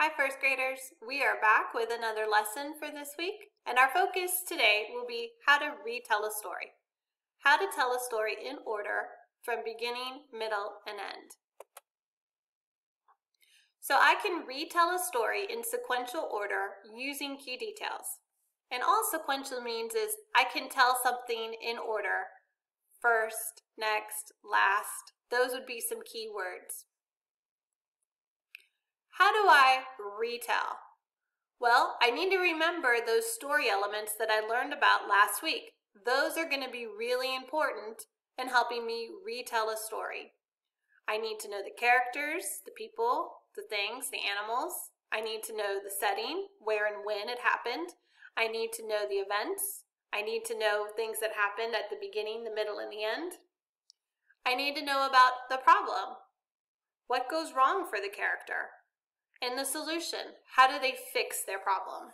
Hi, first graders. We are back with another lesson for this week, and our focus today will be how to retell a story. How to tell a story in order from beginning, middle, and end. So I can retell a story in sequential order using key details. And all sequential means is I can tell something in order. First, next, last. Those would be some key words. How do I retell? Well, I need to remember those story elements that I learned about last week. Those are going to be really important in helping me retell a story. I need to know the characters, the people, the things, the animals. I need to know the setting, where and when it happened. I need to know the events. I need to know things that happened at the beginning, the middle, and the end. I need to know about the problem. What goes wrong for the character? And the solution. How do they fix their problem?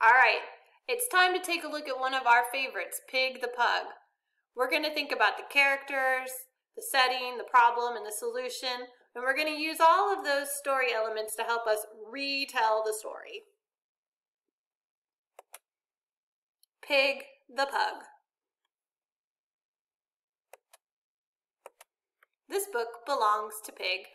All right, it's time to take a look at one of our favorites, Pig the Pug. We're going to think about the characters, the setting, the problem, and the solution, and we're going to use all of those story elements to help us retell the story. Pig the Pug. This book belongs to Pig.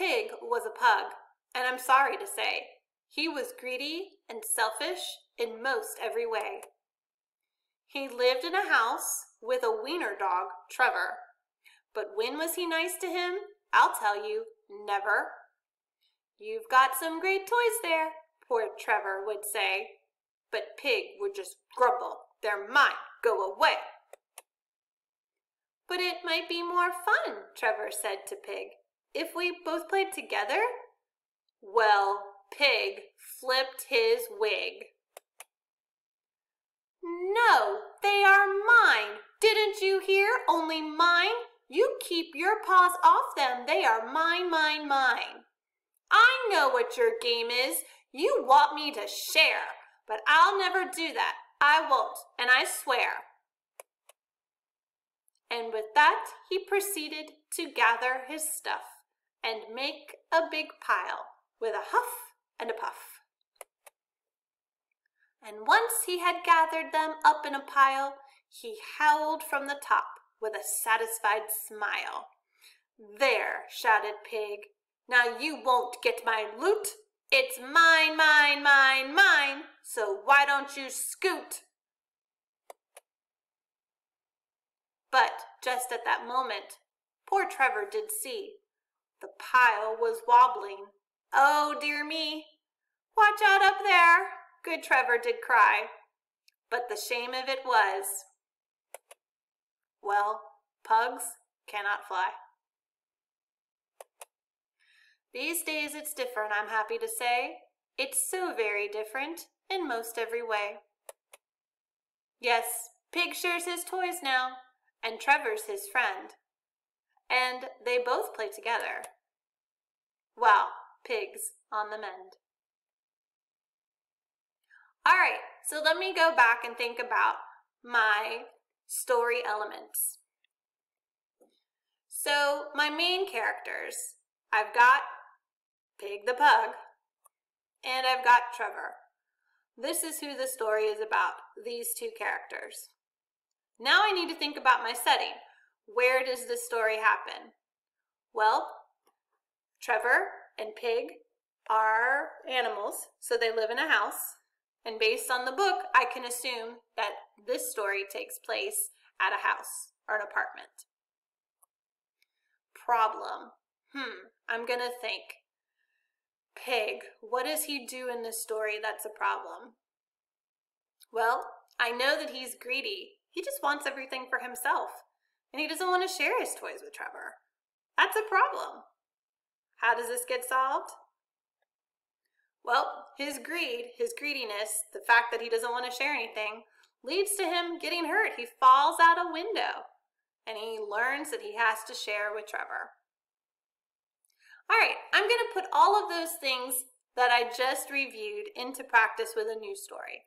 Pig was a pug, and I'm sorry to say, he was greedy and selfish in most every way. He lived in a house with a wiener dog, Trevor. But when was he nice to him? I'll tell you, never. You've got some great toys there, poor Trevor would say. But Pig would just grumble, they're mine, go away. But it might be more fun, Trevor said to Pig, if we both played together? Well, Pig flipped his wig. No, they are mine. Didn't you hear? Only mine. You keep your paws off them. They are mine, mine, mine. I know what your game is. You want me to share, but I'll never do that. I won't, and I swear. And with that, he proceeded to gather his stuff and make a big pile with a huff and a puff. And once he had gathered them up in a pile, he howled from the top with a satisfied smile. There, shouted Pig, now you won't get my loot. It's mine, mine, mine, mine, so why don't you scoot? But just at that moment, poor Trevor did see the pile was wobbling. Oh, dear me! Watch out up there! Good Trevor did cry. But the shame of it was, well, pugs cannot fly. These days it's different, I'm happy to say. It's so very different in most every way. Yes, Pig shares his toys now, and Trevor's his friend and they both play together. Wow, pigs on the mend. All right, so let me go back and think about my story elements. So my main characters, I've got Pig the Pug, and I've got Trevor. This is who the story is about, these two characters. Now I need to think about my setting. Where does this story happen? Well, Trevor and Pig are animals, so they live in a house. And based on the book, I can assume that this story takes place at a house or an apartment. Problem. Hmm, I'm going to think. Pig, what does he do in this story that's a problem? Well, I know that he's greedy. He just wants everything for himself and he doesn't want to share his toys with Trevor. That's a problem. How does this get solved? Well, his greed, his greediness, the fact that he doesn't want to share anything, leads to him getting hurt. He falls out a window and he learns that he has to share with Trevor. All right, I'm going to put all of those things that I just reviewed into practice with a new story.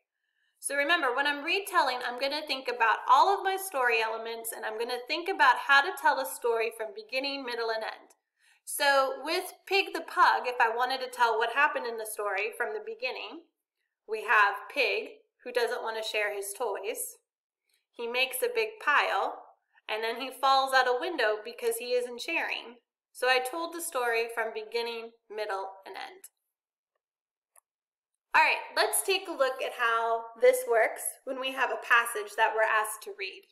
So remember, when I'm retelling, I'm going to think about all of my story elements and I'm going to think about how to tell a story from beginning, middle, and end. So with Pig the Pug, if I wanted to tell what happened in the story from the beginning, we have Pig, who doesn't want to share his toys. He makes a big pile, and then he falls out a window because he isn't sharing. So I told the story from beginning, middle, and end. All right, let's take a look at how this works when we have a passage that we're asked to read.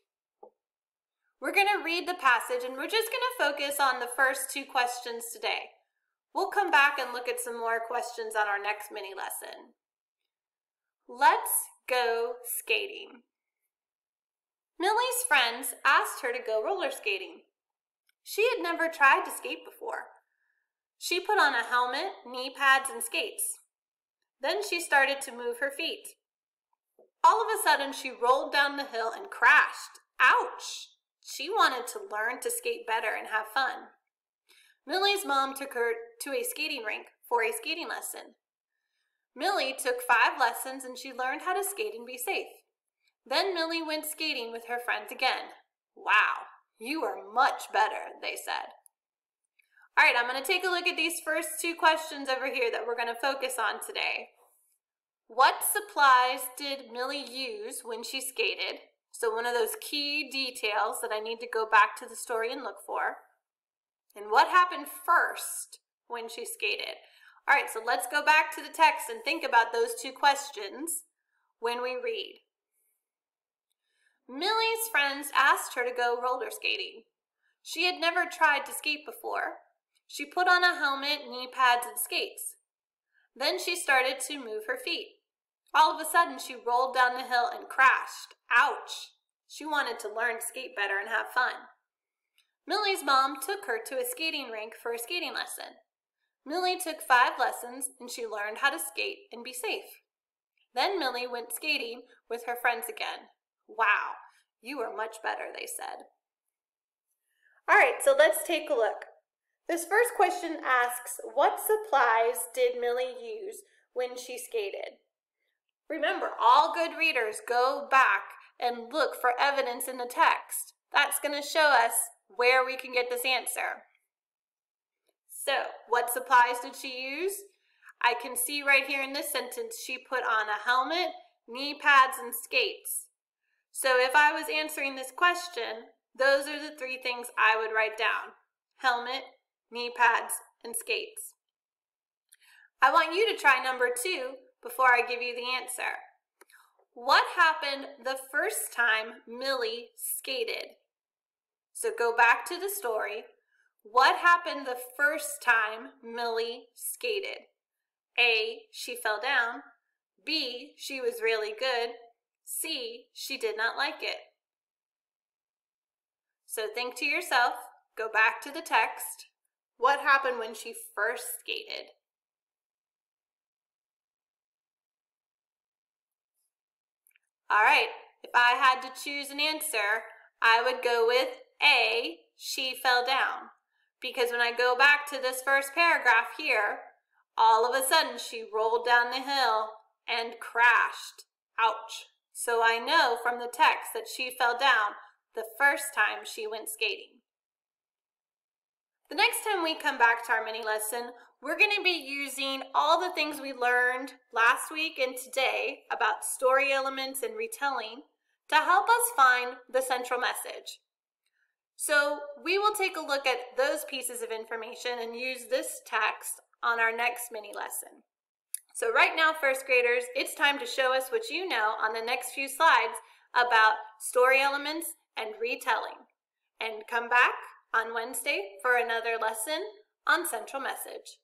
We're going to read the passage and we're just going to focus on the first two questions today. We'll come back and look at some more questions on our next mini lesson. Let's go skating. Millie's friends asked her to go roller skating. She had never tried to skate before. She put on a helmet, knee pads, and skates. Then she started to move her feet. All of a sudden, she rolled down the hill and crashed. Ouch! She wanted to learn to skate better and have fun. Millie's mom took her to a skating rink for a skating lesson. Millie took five lessons and she learned how to skate and be safe. Then Millie went skating with her friends again. Wow, you are much better, they said. All right, I'm going to take a look at these first two questions over here that we're going to focus on today. What supplies did Millie use when she skated? So one of those key details that I need to go back to the story and look for. And what happened first when she skated? All right, so let's go back to the text and think about those two questions when we read. Millie's friends asked her to go roller skating. She had never tried to skate before. She put on a helmet, knee pads, and skates. Then she started to move her feet. All of a sudden, she rolled down the hill and crashed. Ouch! She wanted to learn to skate better and have fun. Millie's mom took her to a skating rink for a skating lesson. Millie took five lessons and she learned how to skate and be safe. Then Millie went skating with her friends again. Wow, you are much better, they said. All right, so let's take a look. This first question asks, what supplies did Millie use when she skated? Remember, all good readers go back and look for evidence in the text. That's going to show us where we can get this answer. So, what supplies did she use? I can see right here in this sentence, she put on a helmet, knee pads, and skates. So if I was answering this question, those are the three things I would write down. Helmet, knee pads, and skates. I want you to try number two before I give you the answer. What happened the first time Millie skated? So go back to the story. What happened the first time Millie skated? A, she fell down. B, she was really good. C, she did not like it. So think to yourself, go back to the text. What happened when she first skated? All right, if I had to choose an answer, I would go with A, she fell down. Because when I go back to this first paragraph here, all of a sudden she rolled down the hill and crashed. Ouch. So I know from the text that she fell down the first time she went skating. The next time we come back to our mini lesson, we're going to be using all the things we learned last week and today about story elements and retelling to help us find the central message. So we will take a look at those pieces of information and use this text on our next mini lesson. So right now, first graders, it's time to show us what you know on the next few slides about story elements and retelling. And come back on Wednesday for another lesson on Central Message.